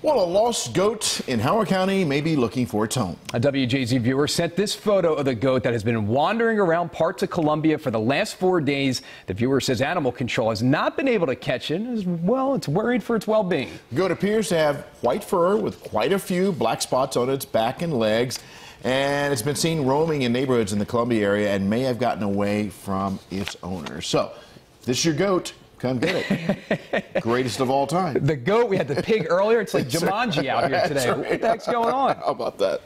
Well, a lost goat in Howard County may be looking for its home. A WJZ viewer sent this photo of the goat that has been wandering around parts of Columbia for the last four days. The viewer says animal control has not been able to catch it as well. It's worried for its well-being. Goat appears to have white fur with quite a few black spots on its back and legs. And it's been seen roaming in neighborhoods in the Columbia area and may have gotten away from its owner. So, if this is your goat, come get it. Greatest of all time. The goat, we had the pig earlier. It's like Jumanji out here today. What the heck's going on? How about that?